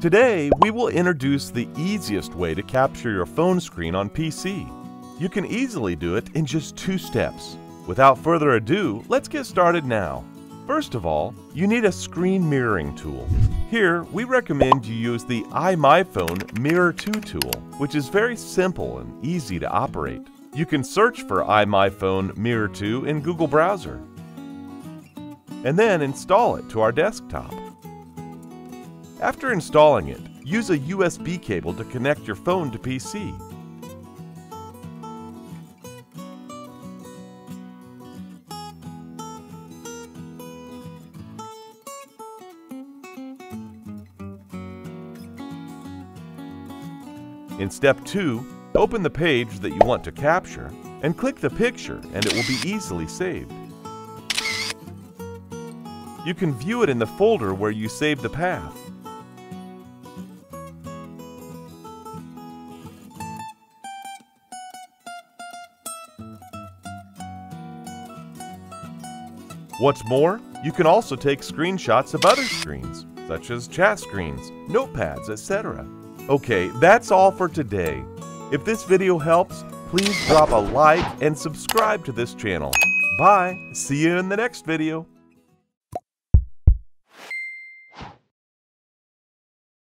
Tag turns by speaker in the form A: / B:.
A: Today, we will introduce the easiest way to capture your phone screen on PC. You can easily do it in just two steps. Without further ado, let's get started now. First of all, you need a screen mirroring tool. Here, we recommend you use the iMyFone MirrorTo tool, which is very simple and easy to operate. You can search for iMyFone MirrorTo in Google Browser, and then install it to our desktop. After installing it, use a USB cable to connect your phone to PC. In step 2, open the page that you want to capture and click the picture and it will be easily saved. You can view it in the folder where you saved the path. What's more, you can also take screenshots of other screens, such as chat screens, notepads, etc. Okay, that's all for today. If this video helps, please drop a like and subscribe to this channel. Bye! See you in the next video.